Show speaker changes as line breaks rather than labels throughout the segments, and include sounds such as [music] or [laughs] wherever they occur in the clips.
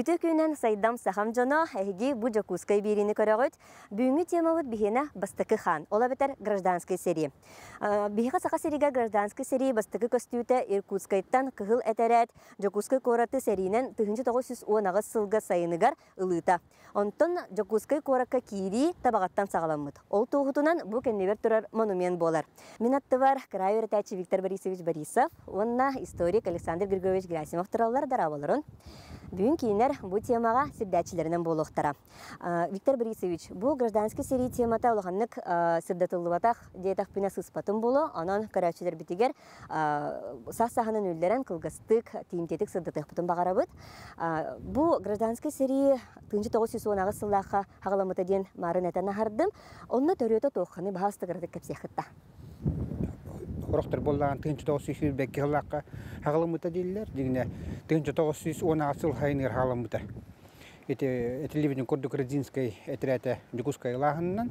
Үтө күнен сайдам сахам жоно әһиги бу жокускай бирини көрөгөт. Бүгүнкү темабыт бихена бастыкы хан. Ола бетер гражданский серия. Биха саха серига гражданский серия бастыкы көстүүтө Иркутскайттан кыгыл этерет жокускай кораты сериинен 1910 сылга сайыныгар ылыта. Онтон жокускай коракка кири табагаттан сагаламмыт. Ол тугутунан бу кеннебер турар монумент болар. Минаттывар край өретәчи Виктор Борисович Борисов, онна историк Александр Григорьевич Герасимов тураллар дараболорун. Бүгін кейінер бұл темаға сірдәтчілерінен болуқтара. Виктор Борисович, бұл гражданский серий темата олғанлық сірдәтілдіватақ дейтақ піне сыспатын болу, анан көрәчілер бітігер сақ-сағының өлдерін кылгастық, тиімтетік сірдәтік бұтын бағара бұд. Бұл гражданский серий 1910 сыллаққа хағаламыта ден марын әтәні хардым, онны төрөті тоққаны бағастығырды кәпсеқітті.
Ороқтар боллаған тыгынчы тоғыз сүйсіз бәкке ғылаққа хағаламыта дейлер. Дегіне тыгынчы тоғыз сүйс он асыл хайыныр хағаламыта. Эти ливень кордук Родзинской этрәті Дюкускай лағыннан.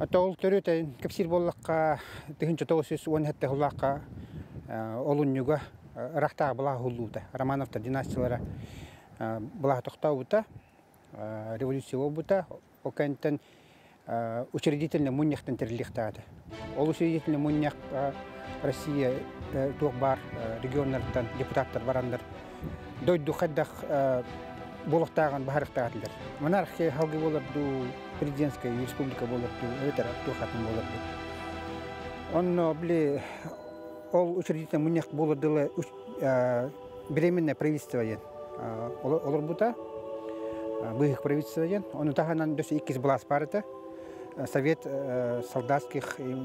Тоғыл төрөті кәпсір боллаққа тыгынчы тоғыз сүйс он бұла ғылуыта. Романовта династиялары тоқтауыта. Революция обыта. Окантан учредительный муньяхтан терлихтады. Ол учредительный муньях Россия тух бар регионнардан депутаттар барандар. Дойду хаддах болықтаған бахарықтағатылар. Монархия халгы болар ду президентская республика болар ду өтер тухатын болар ду. Он бли ол учредительный муньях болар дылы временное правительство ен. Олар бута быйых правительство ен. Оны таханан дөсі иккіз булас барыты. Совет солдатских и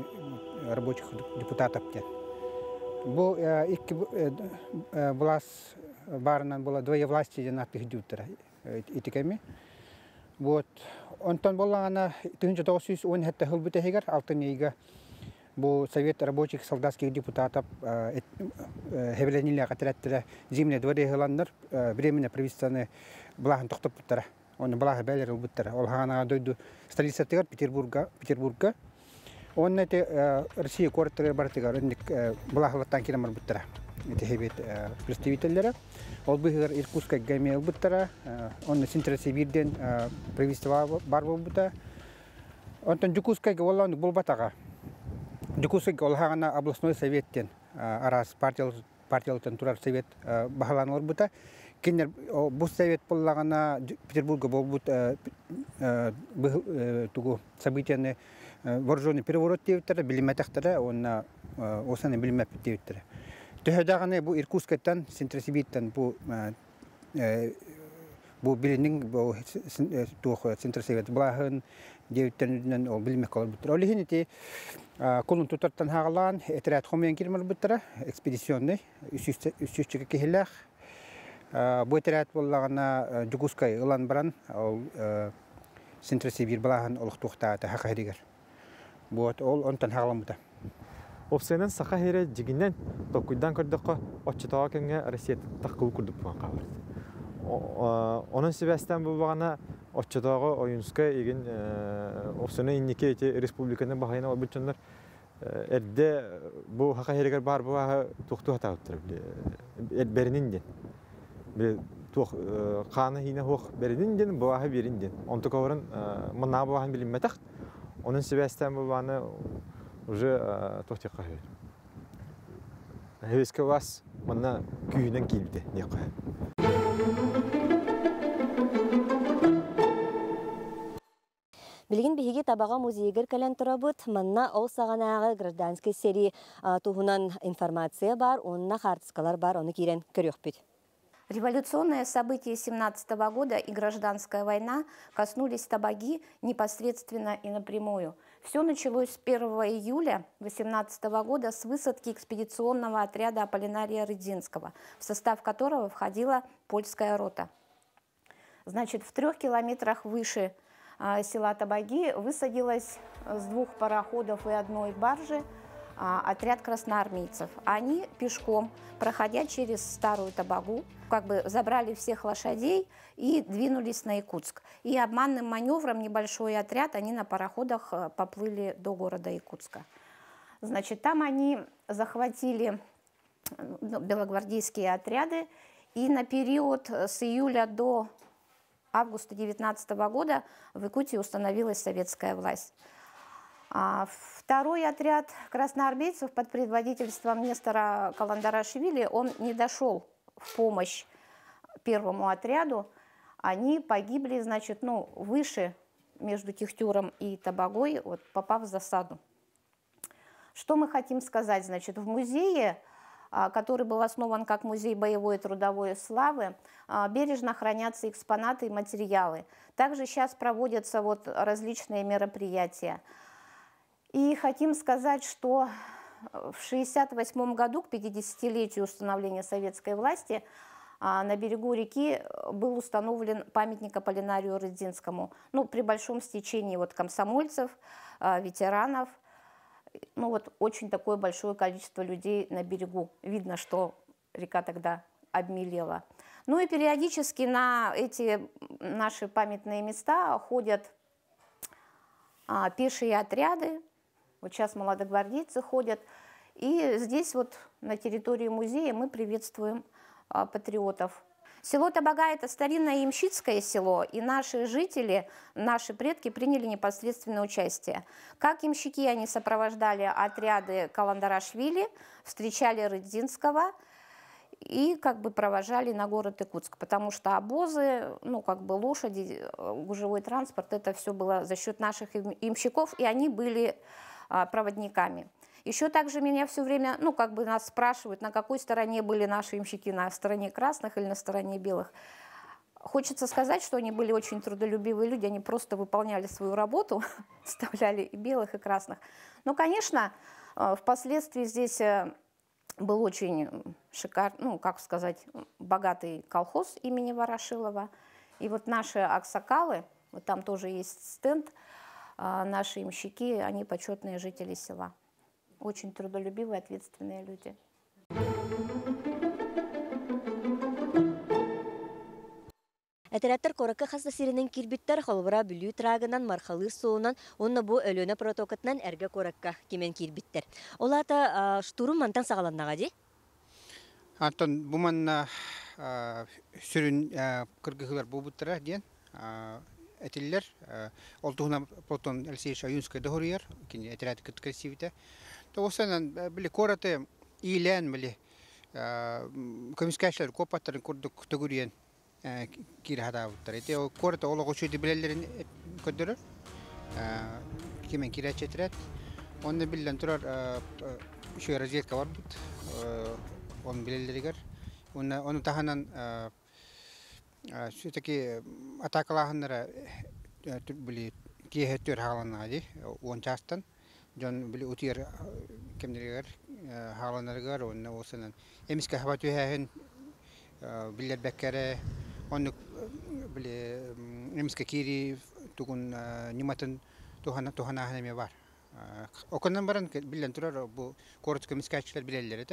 рабочих депутатов. Бу икки влас барынан была двое власти женатых дютера итиками. Вот. Онтон боллағана 1910 хылбыта хегер алтын ейга бу совет рабочих солдатских депутатов хевеленилер катереттер зимне дворе хыландар временно правительственные благан тоқтап буттара. Оны балағы бәлер ұлбыттар. Ол хағанаға дойду столица тегар Петербурга. Петербурга. Оны әте Россия корттары бар тегар. Балағылаттан келемар бұттара. Эти хебет представительдері. Ол бұғығыр Иркутска гәме ұлбыттара. Оны Синтро-Сибирден правительство бар бұлбыта. Онтан Дюкускайға олланы бұл батаға. Дюкускайға ол хағана областной советтен арас партиялытын турар совет бағаланы орбыта. Кинер бу совет боллагана Петербурга болбут тугу событияны вооруженный переворот дептер билиметехтер онна осаны билмеп дептер. Төһөдаганы бу Иркутскаттан Синтрасибиттан бу бу билинин бу тух Центрсовет блахын дептен ол билмек калар буттар. Олихин ти колун тутартан хагалан этрат хомен кирмер буттара экспедиционный үсүччүгө кехилах Бұйтерәт боллағына жүгускай ұлан баран, ол Синтрасибир балахан олық туқтаты хақы херігер. Бұйт ол онтан хағаламыда.
Опсенен сақа хере жигинен токуйдан көрдіққа отчытаға кенге Россия таққылы күрдік бұған қабыр. Оның себестен бұл бағана отчытаға ойынсқа еген опсене иннеке республиканы бағайына ол бүтченлер әрде бұл хақы херегер бар бұға туқту хата өттір. Берінен ден. Қаны хине хух бердин ден буаһы берин ден онто коврын мына буаһын билимметах onun себестен бубаны уже тохти кахы хевеске вас мына күйүнен килди не
биһиги табаға музейгер кэлэн турабыт, манна ол сағанағы гражданский сери туһунан информация бар, онна хартскалар бар, оны кирен көрөкпүт.
Революционные события 17 года и гражданская война коснулись Табаги непосредственно и напрямую. Все началось 1 июля 18 года с высадки экспедиционного отряда Аполлинария Рыдзинского, в состав которого входила польская рота. Значит, в трех километрах выше а, села Табаги высадилось с двух пароходов и одной баржи отряд красноармейцев. Они пешком, проходя через старую Табагу, как бы забрали всех лошадей и двинулись на Якутск. И обманным маневром небольшой отряд, они на пароходах э, поплыли до города Якутска. Значит, там они захватили ну, белогвардейские отряды И на период с июля до августа 2019 года в Якутии установилась советская власть. А второй отряд красноармейцев под предводительством Нестора Каландарашвили, он не дошел в помощь первому отряду. Они погибли, значит, ну, выше между Тихтюром и Табагой, вот, попав в засаду. Что мы хотим сказать? Значит, в музее, а, который был основан как музей боевой и трудовой славы, а, бережно хранятся экспонаты и материалы. Также сейчас проводятся вот различные мероприятия. И хотим сказать, что в 1968 году, к 50-летию установления советской власти, а, на берегу реки был установлен памятник Аполлинарию Рыдзинскому. Ну, при большом стечении вот комсомольцев, ветеранов – ну вот очень такое большое количество людей на берегу. Видно, что река тогда обмелела. Ну и периодически на эти наши памятные места ходят а, пешие отряды. Вот сейчас молодогвардейцы ходят. И здесь вот на территории музея мы приветствуем а, патриотов Село Табага – это старинное ямщицкое село, и наши жители, наши предки приняли непосредственное участие. Как ямщики они сопровождали отряды Каландарашвили, встречали Рыдзинского и как бы провожали на город Иркутск, потому что обозы, ну как бы лошади, гужевой транспорт, это все было за счет наших ямщиков, и они были проводниками. Еще также меня все время, ну, как бы нас спрашивают, на какой стороне были наши имщики, на стороне красных или на стороне белых. Хочется сказать, что они были очень трудолюбивые люди, они просто выполняли свою работу, [laughs] вставляли и белых, и красных. Но, конечно, э, впоследствии здесь э, был очень шикарный, ну, как сказать, богатый колхоз имени Ворошилова. И вот наши аксакалы, вот там тоже есть стенд, наши имщики, они почетные жители села очень трудолюбивые, ответственные люди.
Этерәттер коракка хасса сиренен кирбиттер холбара бүлүү трагынан мархалыр соонан онна бу өлөнө протокотнан эрге коракка кимен кирбиттер. Олата штурум мантан сагаланнага ди?
Антон буманна сүрүн кыргыгылар бубуттара диен этиллер олтуна Платон Алексеевич Аюнская договорияр кини этерәт кыт красивите кораты комискашлар төгүрүен кири хадабыттар. Эте кората олого чуйды билелерин көдөрөр. Кемен билден турар şu разведка бар. Он оны таханан все-таки атакалаханнара били киехеттер халанна ди. Он частан. жон били утир кемнергер хааланаргар онна осынан эмиске хабату хаһен биллер беккере онны били эмиске кири тугун ниматын тухана тухана ханеме бар оконнан баран биллен турар бу корот комискачылар билеллер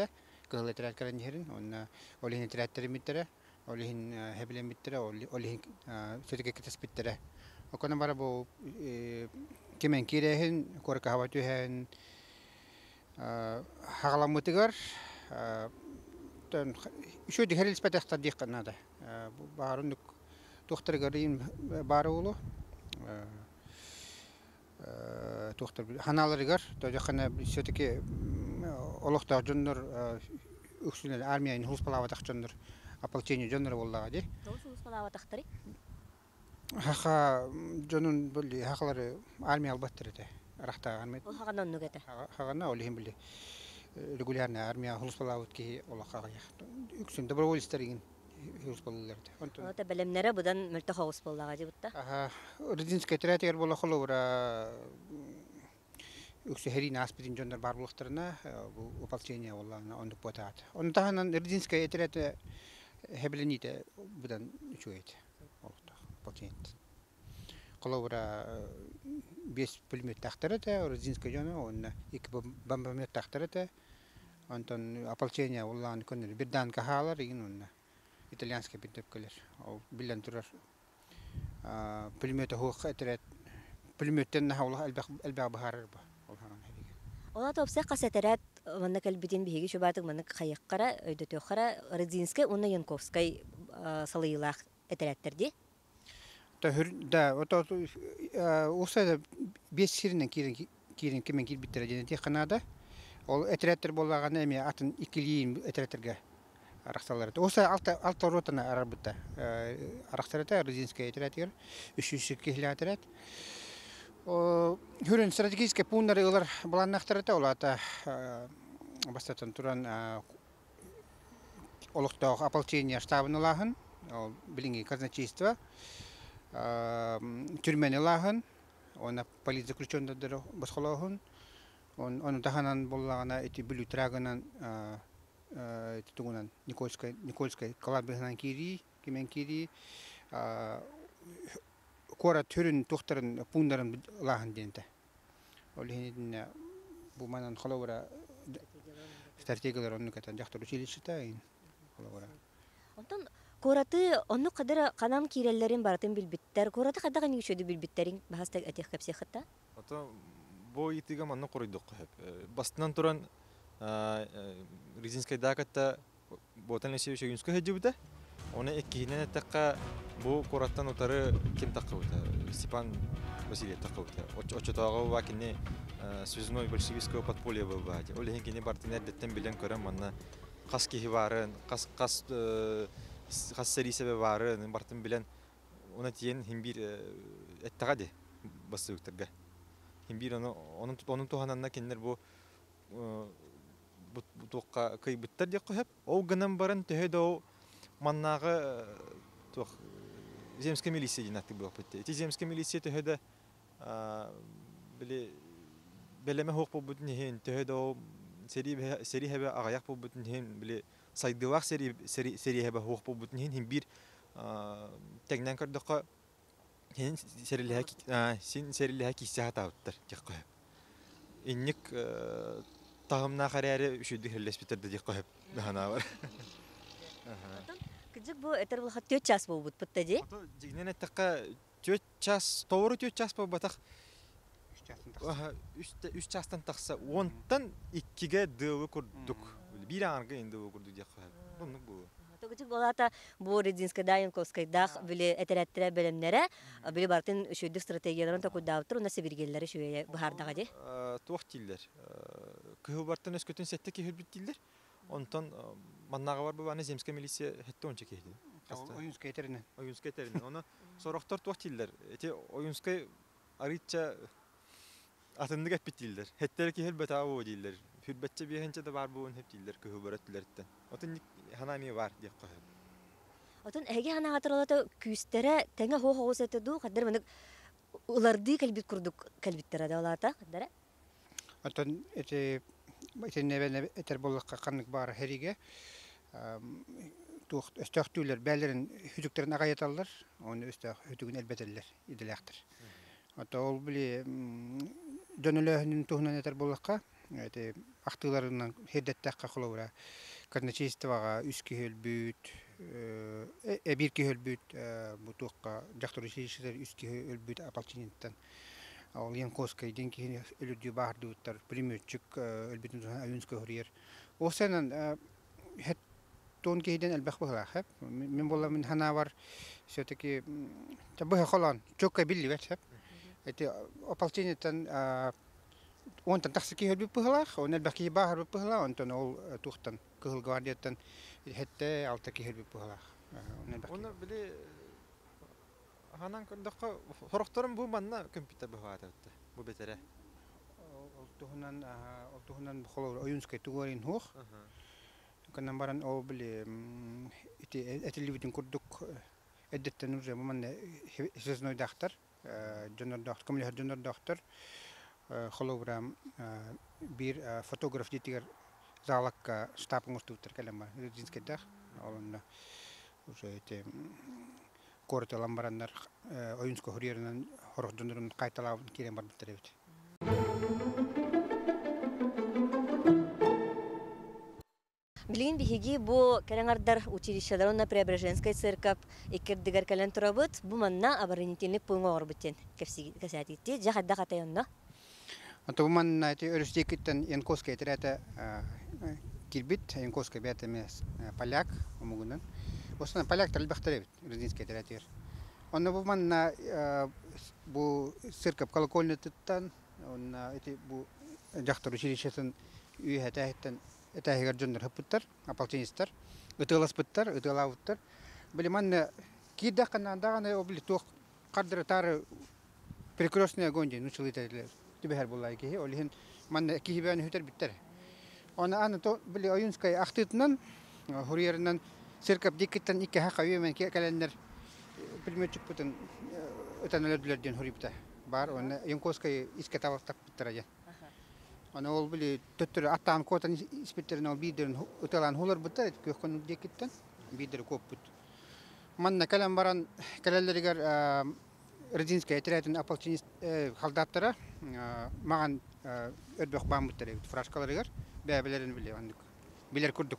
терәттер миттере олиһин хеблен миттере олиһин сөтеке кетес биттере оконнан бара бу kirehen korka hawatu hen хагаламытыгар тон еще дихерил спетехта дикканада баарындык тухтаргарин бары улу тухтар ханаларыгар тожахана все таки олохта жоннор үксүнөр армияны хуспалаватак жоннор ополчение жоннор боллага ди
хуспалаватактары
Хаха жонун бүлли хахлары армия албаттыр эте. Рахта армия.
Хагана нүгете.
Хагана ол хим бүлли регулярная армия хулспалавыт ки ола хага. Үксүн добровольцтарыгын хулспалаларды.
Ота белемнәре будан мөлтә хагыс буллага ди бутта.
Аха, Рудинская третьер бола холовра үксү херина аспитин жондар бар булыктарына бу ополчение олларына ондук ботат. Оны таханан Рудинская третьер хеблените будан үчүгейт патент. Коловра бес пулемет тахтары да, Розинская жона, он iki бомбомет тахтары да. Антон ополчение уллан көннер бирдан кахалар иген он итальянский битеп келер. О билен турар. Пулемет хук этерет. Пулеметтен нахаула албак албак бахарыр ба.
Ола топса касетерет манна кэлбитин биһиги чубатык манна хайяккара өйдөтөөхара Родзинская уна Янковскай салыйлаах этереттерди.
Та хүр да ото уса бес сиринен кирин кирин кемен кир биттер ден тек канада. Ол этереттер боллаган эми атын икилиин этереттерге араксалар. Уса алта алта кихле этерет. Хүрін стратегический пунктары олар баланнақтарыта олата бастатан туран олықтағы ополчение штабын олағын, ол білінгі казначейство, түрмен олағын, оны политзаключендадыр басқалағын, оны таханан болағына эти бүлі трагынан тугунан Никольскай Никольскай Калабихынан кири, кемен кири, кора түрін тухтарын пундарын лахан денте. Ол хенедин бу манан холовара стратегиялар онну катан жактыр училищета ин холовара.
Онтон кораты онну кадыр канам киреллерин баратын билбиттер. Кораты кадагы ни үшөдү билбиттерин бахаста этих кепсехта.
Ото бу итиге манна коройдук хеп. Бастынан туран Резинская дакатта ботан лесе шөгүнскө хеджибута. Оны эккиһинен таққа бу кораттан утары ким таққыбыта? Степан Васильев таққыбыта. Очотоого ва кине связной большевистского подполья был бади. Оле хин кине бартын эрдеттен билен көрөм манна кас барын, кас кас кас сери себе барын бартын билен оны тиен химбир эттага де басыктырга. Химбир оны onun onun тухананна киннер бу бу туққа кыйбыттар деп коеп. Ол гынан барын төһөдө маннағы тух земская милиция динаты был пытте. Эти земская милиция төһөдө биле белеме хок бу бүтүн хен төһөдө сери сери хебе агаяк бу бүтүн хен биле сайдылак сери сери хебе хок бу бүтүн хен бир тегнен көрдөккө хен сериле син сериле киссе хатааттар дек коеп. Инник тагымна харяре үшүдү хеллеспитерде дек коеп. Хана бар.
Кыжык бу этер булха төт час болбут бутта ди.
Ото жигнен эттекка төт час, тоору төт час болбатак. Үч частан такса, онтан иккиге дылы курдук. Бир аңарга инде курдук деп коет. Бунук бу.
Тогучук болата бу Рединская Даянковская дах биле этереттире белемнере, биле бартын үшөйдүк стратегияларын уна бахардага
бартын өскөтүн сетте. Онтон маннага бар бу аны земская милиция хетте онча киһди.
Оюнская этеринен.
Оюнская этеринен. [laughs] Оны сорохтор туох. Эти оюнская аритча атынды кеп биттилер. Хеттер киһил бетабы дилер. Хүрбетче бихенче да бар буун хеп дилер кыһыл бараттыларыттан. Отын ханами бар деп коет.
Отон эге хана хатыралата күстере теңе хо хо сете ду кадыр мынык уларды калбит курдук калбиттере да олата кадыр.
Отон эти эти небе этер боллакка канык бар хериге тух өстөктүлөр бәлерин хүдүктерин агайаталар. Оны өстө хүдүгүн элбетелер иделектер. Ата ол биле дөнөлөһүнүн тухунан этер боллакка эти актыларынан хедеттекка кылыбыра казначействоға үс кихөл бүт э бир кихөл бүт бу туққа жактыр училищелер үс бүт ополчениеттен ал янковская ден кихин өлүдү баардыттар пулеметчик өлбүтүн аюнска хурьер. Осенан хет тон кихиден элбэх бахла хэп мен бола мен хана бар все таки табы холан чокка билли вет хэп эти ополчениеттен онтан тахсы кихөл бүт бахла он элбэх ки бахар бахла онтан ол тухтан кыһыл гвардияттан хетте алта кихил бу пуһала
Оны биле ханан көрдөккө хорокторун бу манна компьютер бу бетере.
Оюнскай тугорин хух. Канан баран ол биле ити этиливитин курдук эддеттен уже манна сезной дахтар жонор дахтар комле жонор дахтар холограм бир фотограф дитигер залакка олонна уже эти корты ламбарандар оюнско хурьерынан хорохдондурун кайталабын кирен бар битеребит
Билин биһиги бу кәрәңардар училищеларына Преображенская церковь икердигер кәлән турабыт, бу манна оборонительный пункт орбитен кәсәтитти, жахадда катайонно.
Ото ман эти өрүстекиттен Янковская терәтә кирбит, Янковская бәтә мес поляк умугунан. Осына поляк тәлбәхтәре бит, Грузинская терәтә. Онна бу ман бу церковь колокольнятыттан, онна эти бу жактыр училищесен үйәтәһеттен этәһигәр җоннар хыппыттар, ополченецтар, ытыласпыттар, ытылавыттар. Били ман кидә кананда гана обли тох кадр тары перекрестный огонь ден училителер. Тибәһәр булай ки, олиһин ман кихибән хүтер биттер. Она аны то били оюнскай ахтытнан, хуриернан церковь диккеттен ике хака үймен кәләндер пулеметчик бутын өтәнелерден хурипта. Бар, оны Янковская иске тавактап биттер ая. Аны ол били төттөр аттан котан испеттерин ол бидерин уталан хулар биттер, көккөн диккеттен бидер коп бут. Манна кәләм баран кәләләргә Родинская отрядын ополченист халдаттара маған өрбөк бамбыттар фрашкаларыгар бәбелерин биле андык билер курдук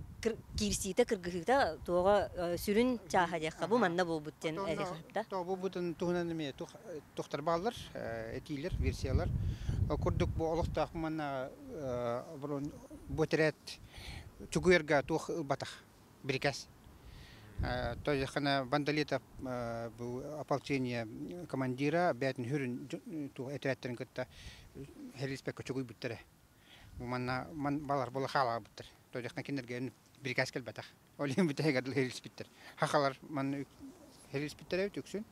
кирсита кыргыхыта тоға сүрүн чаха дякка бу манна бу буттен эли хапта.
То бу бутун туһунан эме тохтар баллар, этилер, версиялар. Курдук бу олохтак манна бурун бутерет чугуерга тух батах брикас. То яхана бандалета бу ополчение командира бәтин хүрүн ту этрәттерин кытта хелиспек чугуй буттере. Манна ман балар бола хала буттер. То яхна кинерге брикас кел батах. Олим бутеге гадыл. Хахалар ман хелиспиттере түксүн.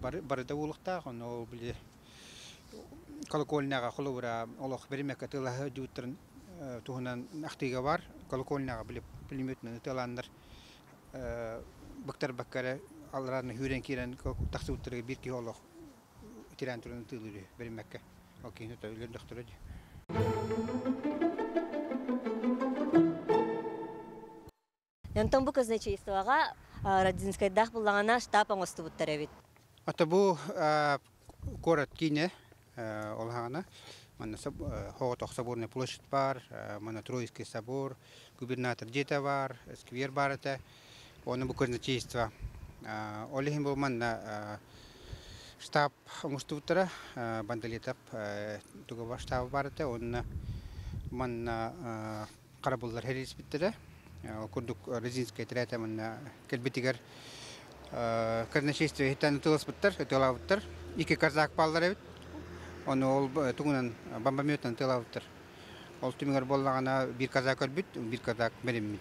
Бары бары да улыкта, оно биле колокольнага холовра олох бермекка тыла дуттерин туһунан ахтыга бар. Колокольнага биле пулеметны тыландар бактар баккара алраны хүрен кирен таксы уттыры бир ки олох тиран турын тылыры бермекке окей то үлен доктор
Янтон бу казначействоға Родинскай дах буллагана штаб оңосты буттар бит.
Ата бу город кине олхана Мана Хоготох соборный площадь бар, мана Троицкий собор, губернатор Джета бар, сквер бар это. Оны бу казначейство. Олихин бу манна штаб оңостуттара бандалетап туга штаб бар это. Оны манна карабуллар херис биттере. Курдук резинская трета манна келбетигер казначейство хитан тылыс биттер, тыла биттер. Ике казак баллар бит. Оны ол тугунан бомбометан тылавыттыр. Ол түмігер боллағана бір казак өлбіт, бір казак мереммит.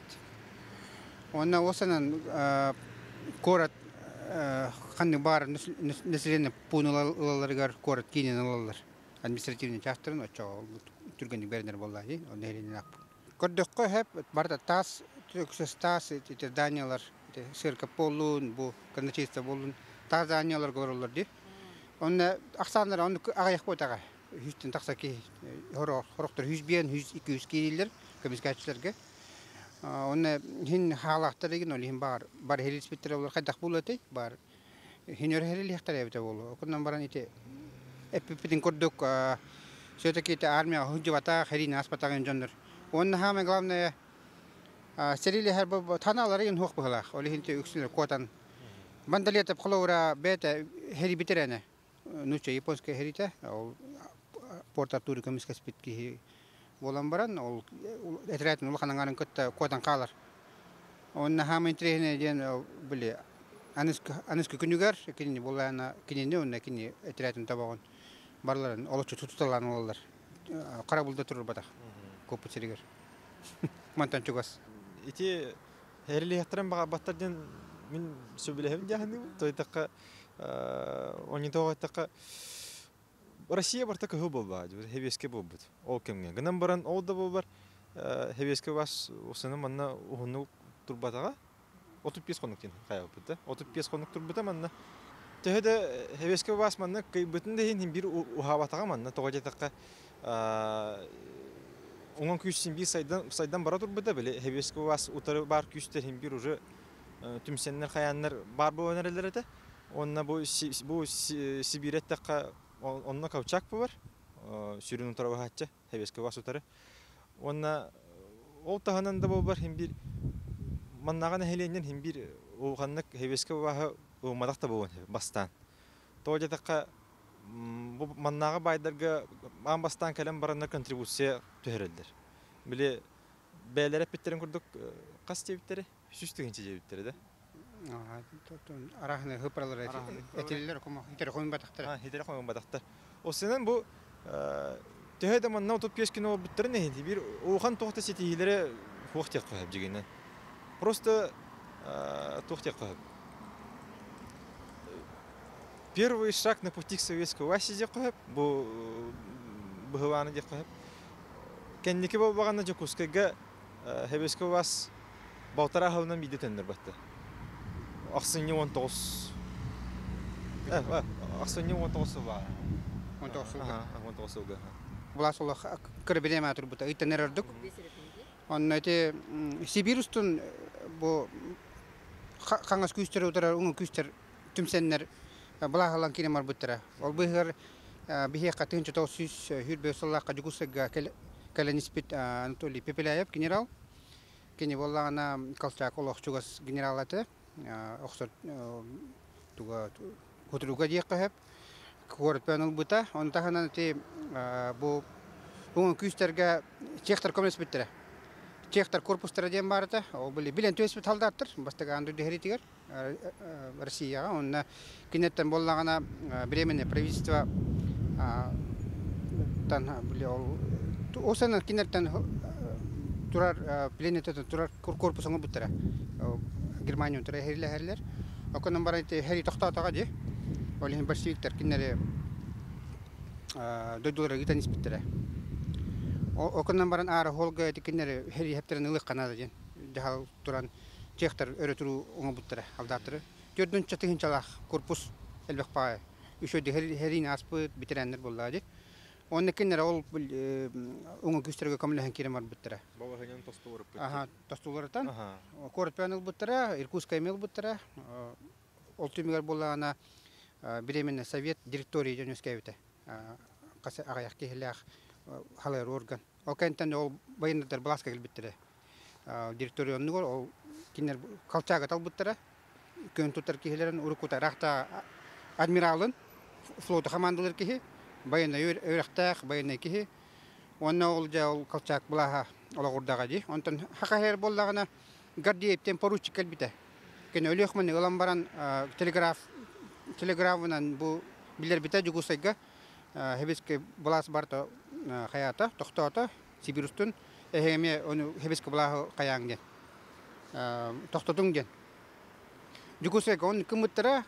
Оны осынан корот қанны бар население пунулаларыгар корот кейнен алалар. Административный частырын очо түргенdik бернер боллай, оны херенен ақ. Көрдөккө хеп барда тас, түксіз тас, ите даниялар, сырка болуын, бу казначейство болуын, таз даниялар көрілер де. Онна аксандар оны агаяк бойтага. Хүстен такса ки хорор хороктор 100 бен 100 200 килилер комиссиячыларга. Онна хин халактар деген ол хин бар бар хелис биттер болор кайдак булаты бар. Хин өр хелил яктар эбите боло. Окундан баран ите эппитин кордук все-таки армия худжвата херин аспатаган жондор. Онна хаме главное серили хер таналары ин хук бахла. Ол хин те үксүнөр котан Бандалетап хлоура бета хери битерене. нуча японская херита, ол порт Артур комиссия спитки болан баран, ол этрәтен ул ханангарын көтті котан қалар. Онна хам интрехне ден биле аныскі күнігер, кини болана кинене онна табагын барларын. Карабулда турur батах. Көпі серигер. Мантан чугас.
Ити херли хаттаран бага баттардан мен сөбілем жахынды тойтаққа онитоғайтаққа Россия бар такы бол ба, хевеске бол бут. Ол кемге. Гынан баран ол да бол бар. Хевеске бас осыны манна ухуну турбатага. 35 конук тин кайып бут. 35 конук турбата манна. Төһөдө хевеске бас манна кый бүтүн дейин бир ухабатага манна тогожатакка Оңон күссин би сайдан сайдан бара турбута беле хебеске вас утары бар күстер хим бир уже түмсеннер хаяннар бар бу өнерлер эте. Онна бу Сибиреттакка онна каучак бар. Сүрүн утары хатча хебеске вас утары. Онна ол таханан да бар хим бир маннаган хеленнен хим бир уганнык хебеске ваһы умадакта бу бастан. Тоҗатакка бу маннага байдырга ан бастан калем баранна контрибуция төһөрөлдөр. Биле бәләре питтерин курдук кас тебиттери, сүстүгенче тебиттери да.
арахны хыпралар этилер кома хитер койын батактар
А, хитер койын батактар. Осынын бу төһөдө манна утуп кескин ол биттер не бир ухан тохта сетилере хуахтя кыйып дегенен. Просто тохтя кыйып. Первый шаг на пути к советской власти деп қойып, бұл бұғыланы деп қойып. Кәннеке бұл бағаны жокускайга хебеске вас балтара хавынан биді тәндір бәтті. Ақсыны 19. Ақсыны 19 бар.
19
19 га.
булас ол кырбереме атыр бута итенер өрдүк он эти сибирустун бу каңас күстер утара уң күстер түмсеннер булахалан кине мар буттара ол быгыр бихе катын чото сүз хүрбе солла кажугусга калениспит анатолий пепеляев генерал. Кини боллагана колчак олохчугас генерал аты оксор туга кутруга диеккахеп город пенул бута он таханан ти бу уң күстерге чехтар комес биттере чехтар корпустара дем барыта ол били билен төс бит халдаттыр бастага анду дехритигер Россия он кинеттен боллагана временное правительство тан били ол осана кинеттен турар пленете турар корпус оңо буттара Германия тура херле херлер оконан барайты хери тохтатага ди олин большевиктер киннере дойдулар гитан испиттере оконан баран ара холга киннере хери хептерен ылык канада ден дехал туран чехтер өрөтүрүү оңо буттара алдатыры төрдүн чатыгын чалах корпус элбек паа үшө херин аспыт битереннер болла ди онны киннере ол оңо күстерге камлахан кире бар буттара
Баба ханен тостур.
аха тостулардан
Ага.
Корот пяныл буттара, Иркутская мел буттара. Ол түмігер болағана беременный совет директория жөнөскә бите. Касы агаяк кехлях халар орган. Ол кенттен ол байындар баласка кел биттере. Директория онны ол кинер калчага тал буттара. Көн тутар кехлерен урукута рахта адмиралын флота командалар кехи. Байына өрәхтәк, байына кехи. Онна ол жа ол калчак булаха олагурдага ди. Онтон хакахер боллагана гардиептен поручик келбите. Кен өлөх мен ылам баран телеграф телеграфынан бу билер бите жугусайга хебеске булас барта хаята токтота Сибирустун эхеме ону хебеске булах каяң ден. Токтотуң ден. Жугусайга он кымыттара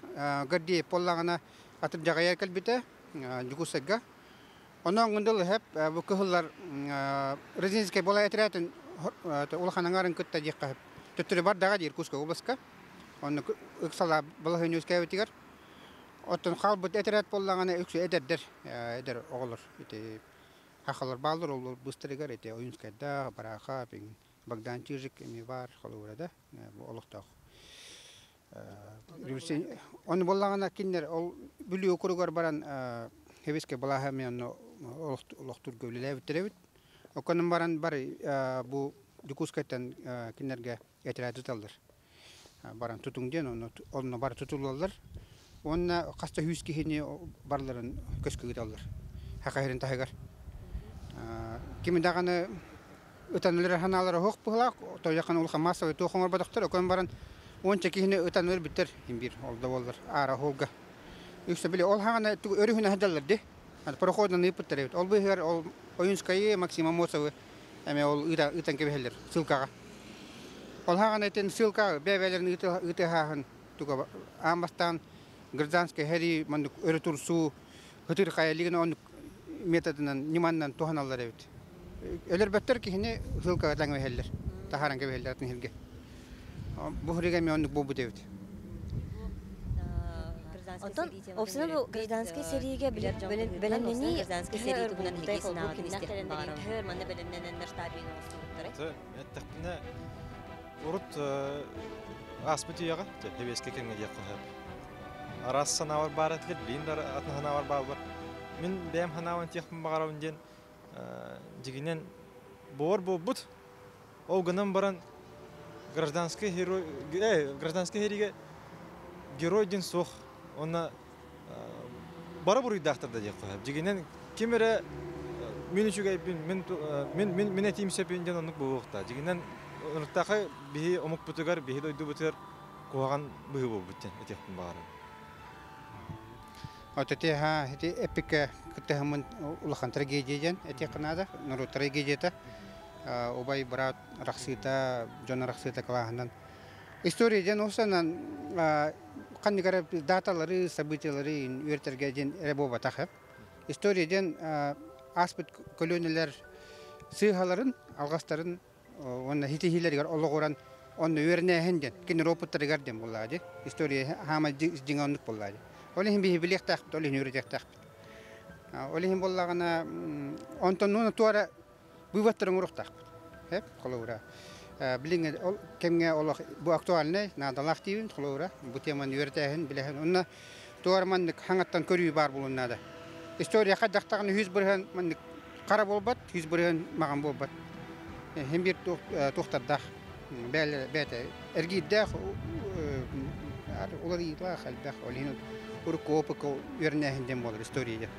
гардиеп поллагана атып жагая келбите жугусайга Онан гындыл хеп бу кыһыллар резинская бола этрәтен улханаңарын хеп. Төттүрө бар дага дир Куска ыксала халбыт эдердер, эдер хахалар балдыр оюнскайда бараха пин Богдан бар. Оны боллагана киндер ол бүлү окуругар баран хевиске балаха мен олохтур гөвлелебит теребит. Оконун баран бар бу дукускайтан кинерге этрады талдыр. Баран тутуңден оны оны бар тутулалар. Онна каста хүс кихини барларын көскөгө талдыр. Хакайрын тайгар. Кими даганы өтәнләр ханалары булак, то якын ул хамаса то хомар бадактыр, окон баран онча кихини өтәнләр биттер, имбир олда болдыр. Ара хога. Үксә биле ол хагана өрүһүнә хадаллар ди. Ат проходна не путтерет. Ол бигер ол оюнскайы Максима Мосовы. Эме ол ыта ытан кебелер сылкага. Ол хагана тен сылка бевелерин ыты ыты хахан туга амбастан гражданский хери мандык өрүтүр су хытыр каялыгын он методынан ниманнан туханалар эбит. Элер беттер кихини сылкага таңы хеллер. Тахаран кебелер тен хелге. Бу хриге мен бу бу дебит.
Онтон опсуна бу гражданский сериге белемнени гражданский тугунан. Хөр
урут аспыты яга тэ хевеске кеңге дияк кылып. Арас санавар бар этлер, биндар атна санавар бар. Мен ханаван дигинен бор бу бут. Ол гынан баран гражданский герой, э, гражданский гериге герой ден сох, оны бара буруй дақтырда дияк кылып. Дигинен кемере мен үчүгэй мен мен мен мен этим сепин ден онук буукта. Дигинен Нұрттақы бихи омук бутугар, бихи дойду бутугар куаган быхы бу буттен этехпин багары.
Отете ха хити эпик кытыхымын улахан трагедиян эте канада нуру трагедията обай брат рахсита жона рахсита калаханан историядан осанан каннигара даталары событиялары үертерге ден ребо батахып историядан аспыт колониялар сыйхаларын алгастарын онна хити хилергер ологоран онна үернеһен ден кин роботтарыгар ден буллади история хама дигонлук буллади Олихин бихи билихтах, олихин юридехтах. Олихин боллагана онтон нуна туара бываттырын урухтах. Хеп, холура. Билинге кемге олох бу актуальный, надалах тивин холура. Бу теманы туар манник хангаттан көрүй бар булуннада. История хаддахтагын хүз бирген манник кара болбат, хүз бирген маган болбат. Хем бир тухтардах. Бәле бәте эргиддах улар итла халдах олихин уркопыко вернәһендән булыр история.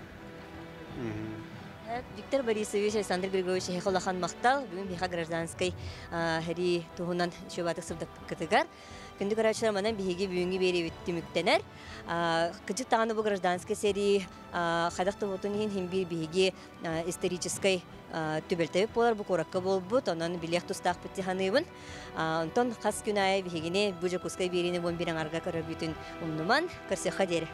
Виктор Борисович, Александр Григорьевич, Хехолахан Махтал, бүгін биха гражданской хәри туһунан шөбаты сырдык кытыгар. Күнді көрәчілер манан биһиги бүгінгі бері бітті мүктенер. Тағаны бұл гражданской серии қадақ тұбытын ең химбир биһиги исторической түбелтебек болар бұл коракка болбут, онан билек тұстақ бітті ханыбын. Онтон қас күн айы биһигіне бұжы кускай беріне бон бірін арға көрі бүтін ұмныман, көрсе қадері.